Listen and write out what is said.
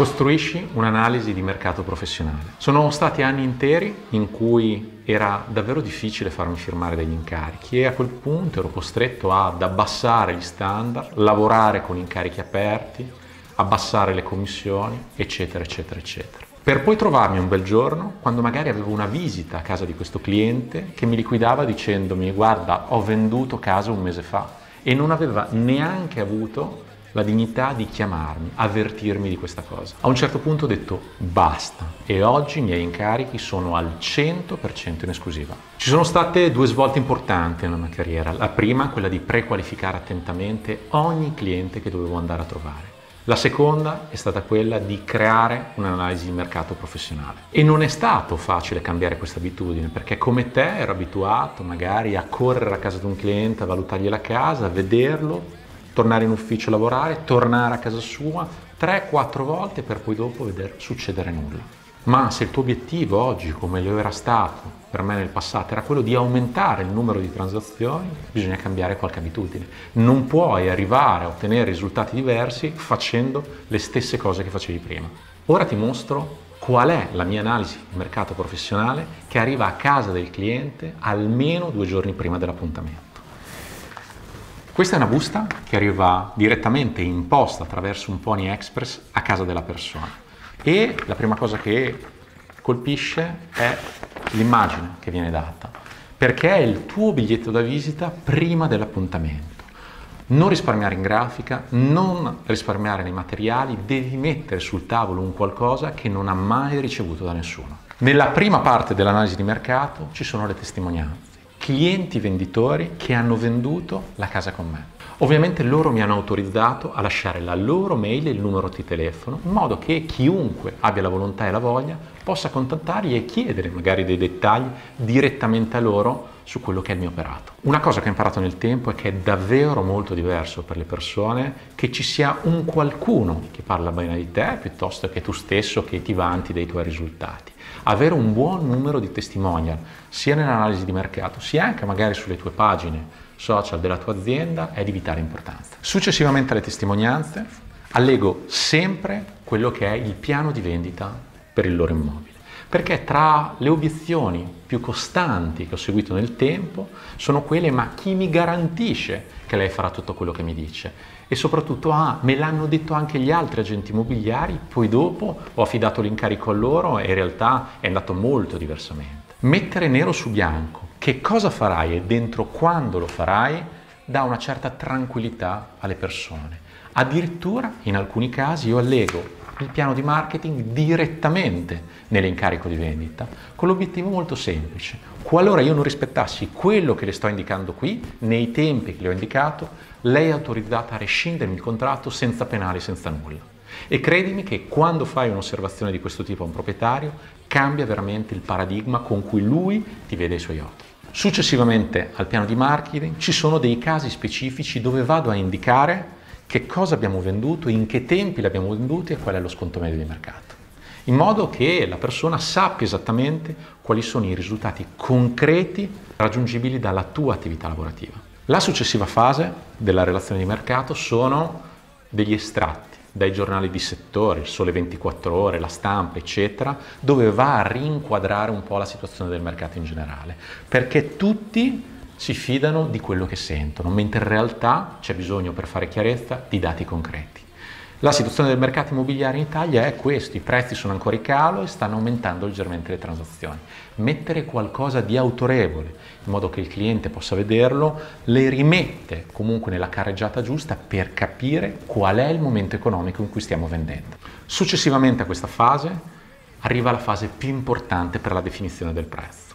Costruisci un'analisi di mercato professionale. Sono stati anni interi in cui era davvero difficile farmi firmare degli incarichi e a quel punto ero costretto ad abbassare gli standard, lavorare con incarichi aperti, abbassare le commissioni, eccetera, eccetera, eccetera. Per poi trovarmi un bel giorno, quando magari avevo una visita a casa di questo cliente che mi liquidava dicendomi guarda ho venduto casa un mese fa e non aveva neanche avuto la dignità di chiamarmi, avvertirmi di questa cosa. A un certo punto ho detto basta e oggi i miei incarichi sono al 100% in esclusiva. Ci sono state due svolte importanti nella mia carriera. La prima, quella di prequalificare attentamente ogni cliente che dovevo andare a trovare. La seconda è stata quella di creare un'analisi di mercato professionale. E non è stato facile cambiare questa abitudine perché come te ero abituato magari a correre a casa di un cliente, a valutargli la casa, a vederlo, tornare in ufficio a lavorare, tornare a casa sua 3-4 volte per poi dopo vedere succedere nulla. Ma se il tuo obiettivo oggi, come lo era stato per me nel passato, era quello di aumentare il numero di transazioni, bisogna cambiare qualche abitudine. Non puoi arrivare a ottenere risultati diversi facendo le stesse cose che facevi prima. Ora ti mostro qual è la mia analisi di mercato professionale che arriva a casa del cliente almeno due giorni prima dell'appuntamento. Questa è una busta che arriva direttamente in posta attraverso un Pony Express a casa della persona e la prima cosa che colpisce è l'immagine che viene data, perché è il tuo biglietto da visita prima dell'appuntamento. Non risparmiare in grafica, non risparmiare nei materiali, devi mettere sul tavolo un qualcosa che non ha mai ricevuto da nessuno. Nella prima parte dell'analisi di mercato ci sono le testimonianze clienti venditori che hanno venduto la casa con me. Ovviamente loro mi hanno autorizzato a lasciare la loro mail e il numero di telefono in modo che chiunque abbia la volontà e la voglia possa contattarli e chiedere magari dei dettagli direttamente a loro su quello che è il mio operato. Una cosa che ho imparato nel tempo è che è davvero molto diverso per le persone che ci sia un qualcuno che parla bene di te piuttosto che tu stesso che ti vanti dei tuoi risultati. Avere un buon numero di testimonial sia nell'analisi di mercato sia anche magari sulle tue pagine social della tua azienda è di vitale importanza. Successivamente alle testimonianze allego sempre quello che è il piano di vendita per il loro immobile. Perché tra le obiezioni più costanti che ho seguito nel tempo sono quelle ma chi mi garantisce che lei farà tutto quello che mi dice? E soprattutto ah, me l'hanno detto anche gli altri agenti immobiliari, poi dopo ho affidato l'incarico a loro e in realtà è andato molto diversamente. Mettere nero su bianco che cosa farai e dentro quando lo farai dà una certa tranquillità alle persone. Addirittura in alcuni casi io allego il piano di marketing direttamente nell'incarico di vendita con l'obiettivo molto semplice. Qualora io non rispettassi quello che le sto indicando qui, nei tempi che le ho indicato, lei è autorizzata a rescindermi il contratto senza penali, senza nulla. E credimi che quando fai un'osservazione di questo tipo a un proprietario, cambia veramente il paradigma con cui lui ti vede ai suoi occhi. Successivamente al piano di marketing ci sono dei casi specifici dove vado a indicare che cosa abbiamo venduto, in che tempi l'abbiamo venduto e qual è lo sconto medio di mercato, in modo che la persona sappia esattamente quali sono i risultati concreti raggiungibili dalla tua attività lavorativa. La successiva fase della relazione di mercato sono degli estratti dai giornali di settore, il Sole 24 Ore, la stampa, eccetera, dove va a rinquadrare un po' la situazione del mercato in generale, perché tutti si fidano di quello che sentono, mentre in realtà c'è bisogno per fare chiarezza di dati concreti. La situazione del mercato immobiliare in Italia è questa, i prezzi sono ancora in calo e stanno aumentando leggermente le transazioni. Mettere qualcosa di autorevole, in modo che il cliente possa vederlo, le rimette comunque nella carreggiata giusta per capire qual è il momento economico in cui stiamo vendendo. Successivamente a questa fase arriva la fase più importante per la definizione del prezzo